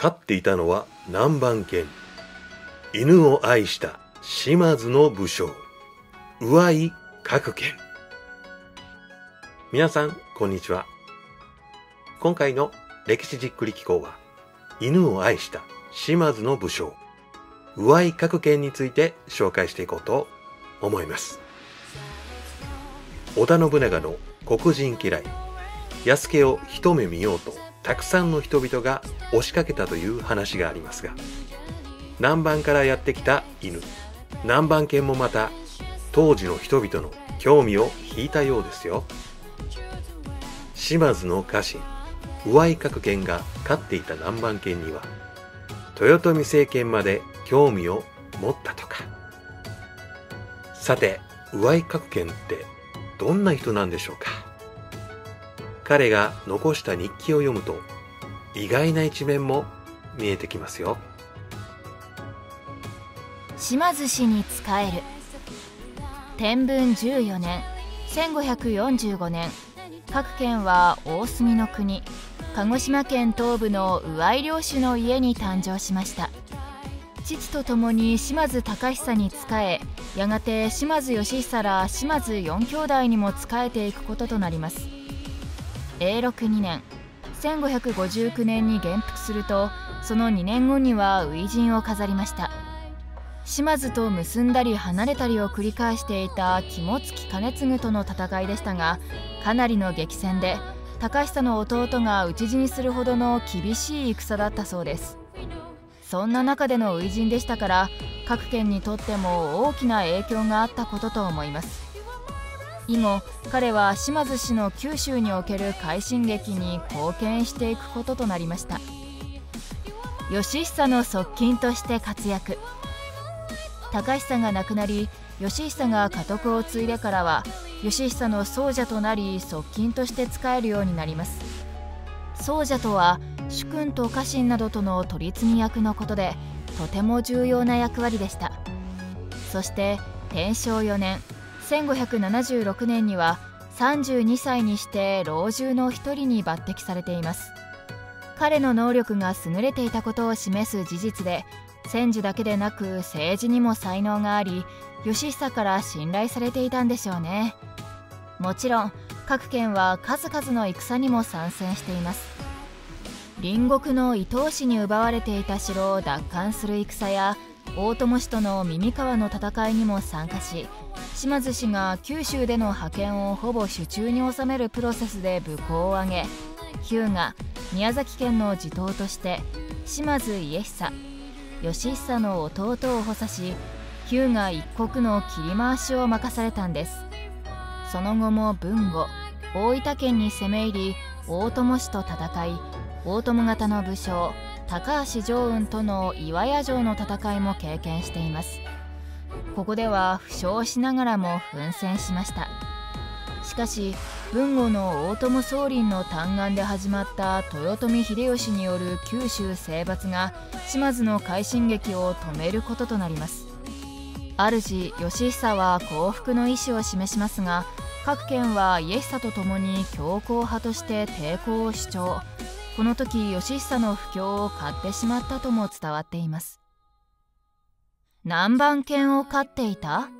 飼っていたのは南蛮犬。犬を愛した島津の武将。上井角犬。皆さんこんにちは。今回の歴史じっくり機構は犬を愛した島津の武将。上井角犬について紹介していこうと思います。織田信長の黒人嫌い。安家を一目見ようとたくさんの人々が押しかけたという話がありますが南蛮からやってきた犬南蛮犬もまた当時の人々の興味を引いたようですよ。島津の家臣上井角犬が飼っていた南蛮犬には豊臣政権まで興味を持ったとか。さて上井角犬ってどんな人なんでしょうか。彼が残した日記を読むと意外な一面も見えてきますよ。島津氏に仕える。天文14年1545年。各県は大隅の国。鹿児島県東部の宇井領主の家に誕生しました。父と共に島津隆久に仕えやがて島津義久ら島津四兄弟にも仕えていくこととなります。永禄2年1559年に元服するとその2年後には初陣を飾りました。島津と結んだり離れたりを繰り返していた肝付兼次との戦いでしたがかなりの激戦で高久の弟が討ち死にするほどの厳しい戦だったそうです。そんな中での初陣でしたから各県にとっても大きな影響があったことと思います。以後彼は島津氏の九州における快進撃に貢献していくこととなりました。義久の側近として活躍。高久が亡くなり義久が家督を継いでからは義久の僧者となり側近として仕えるようになります。僧者とは主君と家臣などとの取り次ぎ役のことでとても重要な役割でした。そして天正4年1576年には32歳にして老中の一人に抜擢されています。彼の能力が優れていたことを示す事実で戦時だけでなく政治にも才能があり義久から信頼されていたんでしょうね。もちろん各県は数々の戦にも参戦しています。隣国の伊東市に奪われていた城を奪還する戦や大友氏との耳川の戦いにも参加し島津氏が九州での派遣をほぼ手中に収めるプロセスで武功を挙げ日向宮崎県の地頭として島津家久義久の弟を補佐し日向一国の切り回しを任されたんです。その後も豊後大分県に攻め入り大友氏と戦い大友方の武将高橋常雲との岩屋城の戦いも経験しています。ここでは負傷しながらも奮戦しました。しかし豊後の大友宗麟の嘆願で始まった豊臣秀吉による九州征伐が島津の快進撃を止めることとなります。主義久は降伏の意思を示しますが各県は家久と共に強硬派として抵抗を主張。この時義久の不況を買ってしまったとも伝わっています。南蛮犬を飼っていた？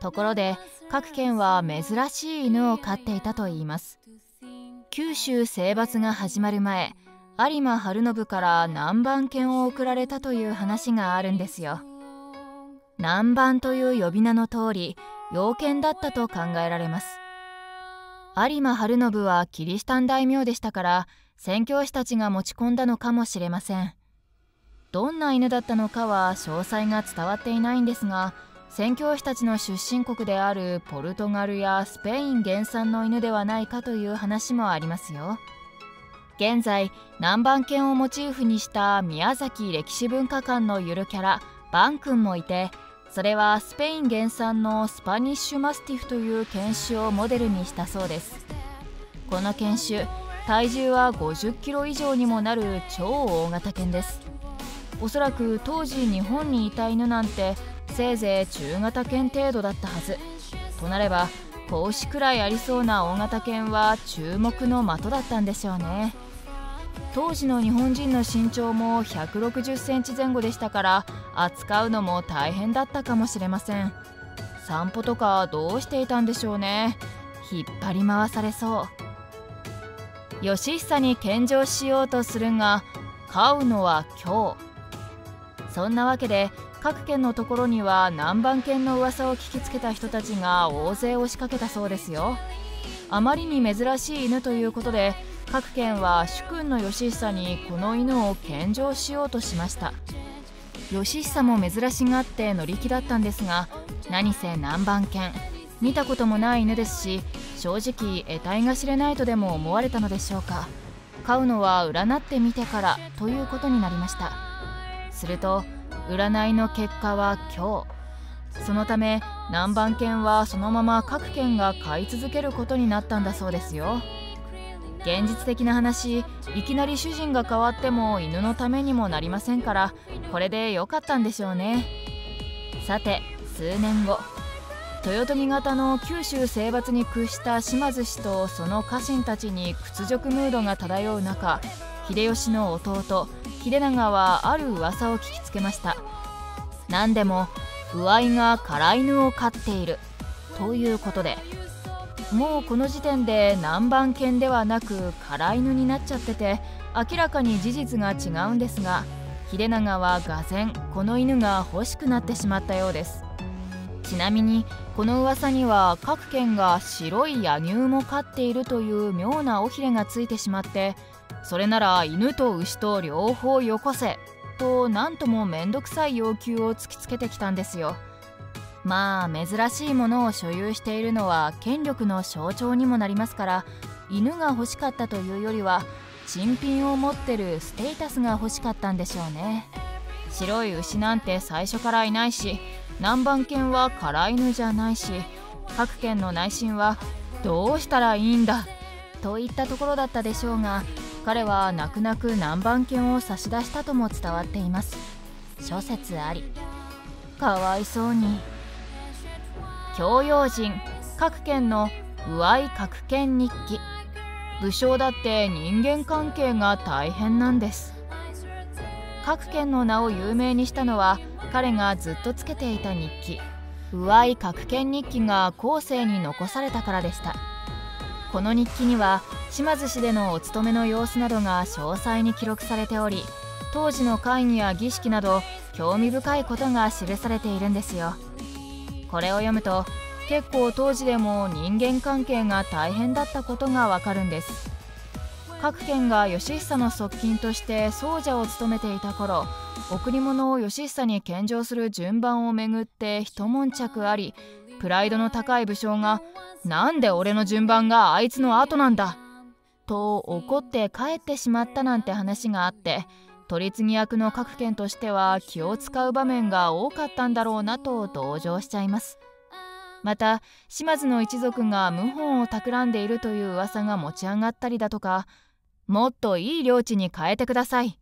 ところで各県は珍しい犬を飼っていたといいます。九州征伐が始まる前有馬晴信から南蛮犬を贈られたという話があるんですよ。南蛮という呼び名の通り洋犬だったと考えられます。有馬晴信はキリシタン大名でしたから宣教師たちが持ち込んだのかもしれません。どんな犬だったのかは詳細が伝わっていないんですが宣教師たちの出身国であるポルトガルやスペイン原産の犬ではないかという話もありますよ。現在南蛮犬をモチーフにした宮崎歴史文化館のゆるキャラバン君もいてそれはスペイン原産のスパニッシュマスティフという犬種をモデルにしたそうです。この犬種体重は50キロ以上にもなる超大型犬です。おそらく当時日本にいた犬なんてせいぜい中型犬程度だったはず。となれば子牛くらいありそうな大型犬は注目の的だったんでしょうね。当時の日本人の身長も160センチ前後でしたから扱うのも大変だったかもしれません。散歩とかどうしていたんでしょうね。引っ張り回されそう。義久に献上しようとするが飼うのは今日そんなわけで各県のところには南蛮犬の噂を聞きつけた人たちが大勢押しかけたそうですよ。あまりに珍しい犬ということで各県は主君の義久にこの犬を献上しようとしました。義久も珍しがって乗り気だったんですが何せ南蛮犬。見たこともない犬ですし正直得体が知れないとでも思われたのでしょうか。飼うのは占ってみてからということになりました。すると占いの結果は今日。そのため南蛮犬はそのまま各県が飼い続けることになったんだそうですよ。現実的な話いきなり主人が変わっても犬のためにもなりませんからこれで良かったんでしょうね。さて数年後豊臣方の九州征伐に屈した島津氏とその家臣たちに屈辱ムードが漂う中秀吉の弟秀長はある噂を聞きつけました何でも上合が辛犬を飼っているということでもうこの時点で南蛮犬ではなく辛犬になっちゃってて明らかに事実が違うんですが秀長はがぜこの犬が欲しくなってしまったようですちなみにこの噂には各県が白い野牛も飼っているという妙な尾ひれがついてしまってそれなら犬と牛と両方よこせと何ともめんどくさい要求を突きつけてきたんですよ。まあ珍しいものを所有しているのは権力の象徴にもなりますから犬が欲しかったというよりは珍品を持ってるステータスが欲しかったんでしょうね白い牛なんて最初からいないし南蛮犬は辛犬じゃないし各県の内心はどうしたらいいんだといったところだったでしょうが彼は泣く泣く南蛮犬を差し出したとも伝わっています。諸説あり。かわいそうに。教養人。各県の右合各県日記。武将だって人間関係が大変なんです。各県の名を有名にしたのは彼がずっとつけていた日記。右合各県日記が後世に残されたからでした。この日記には島津市でのお勤めの様子などが詳細に記録されており当時の会議や儀式など興味深いことが記されているんですよ。これを読むと結構当時でも人間関係が大変だったことがわかるんです。各県が義久の側近として僧者を務めていた頃贈り物を義久に献上する順番をめぐって一悶着ありプライドの高い武将が「なんで俺の順番があいつの後なんだ!」と怒って帰ってしまったなんて話があって取り次ぎ役の各県としては気を使う場面が多かったんだろうなと同情しちゃいますまた島津の一族が謀反を企んでいるという噂が持ち上がったりだとかもっといい領地に変えてください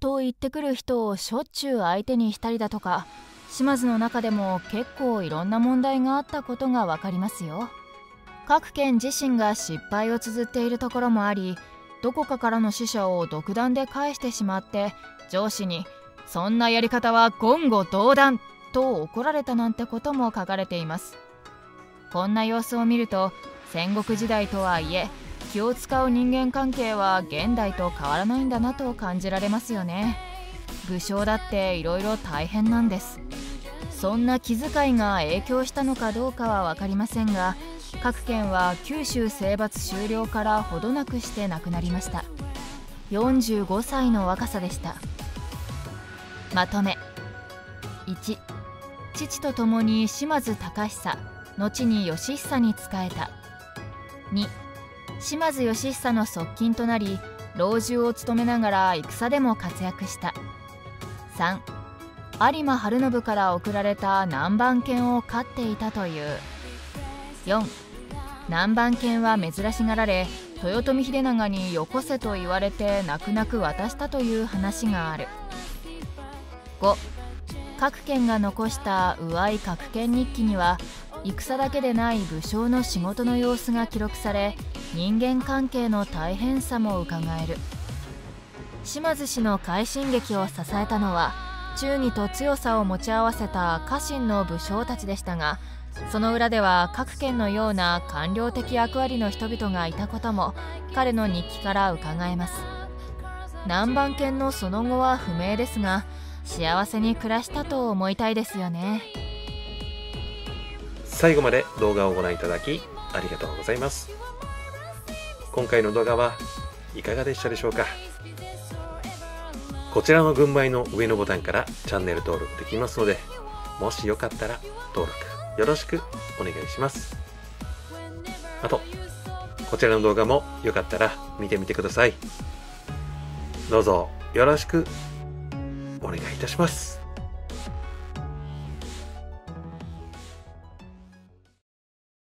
と言ってくる人をしょっちゅう相手にしたりだとか島津の中でも結構いろんな問題があったことが分かりますよ各県自身が失敗を綴っているところもありどこかからの死者を独断で返してしまって上司に「そんなやり方は言語道断!」と怒られたなんてことも書かれていますこんな様子を見ると戦国時代とはいえ気を使う人間関係は現代と変わらないんだなと感じられますよね武将だっていろいろ大変なんですそんな気遣いが影響したのかどうかは分かりませんが各県は九州征伐終了からほどなくして亡くなりました。45歳の若さでした。まとめ。1父と共に島津隆久後に義久に仕えた。2島津義久の側近となり老中を務めながら戦でも活躍した。3有馬晴信から贈られた南蛮犬を飼っていたという。4南蛮犬は珍しがられ豊臣秀長によこせと言われて泣く泣く渡したという話がある。5各県が残した右合各県日記には戦だけでない武将の仕事の様子が記録され人間関係の大変さもうかがえる。島津氏の快進撃を支えたのは忠義と強さを持ち合わせた家臣の武将たちでしたがその裏では各県のような官僚的役割の人々がいたことも彼の日記から伺えます。南蛮犬のその後は不明ですが幸せに暮らしたと思いたいですよね。最後まで動画をご覧いただきありがとうございます。今回の動画はいかがでしたでしょうか？こちらの軍配の上のボタンからチャンネル登録できますのでもしよかったら登録。よろしくお願いします。あとこちらの動画もよかったら見てみてください。どうぞよろしくお願いいたします。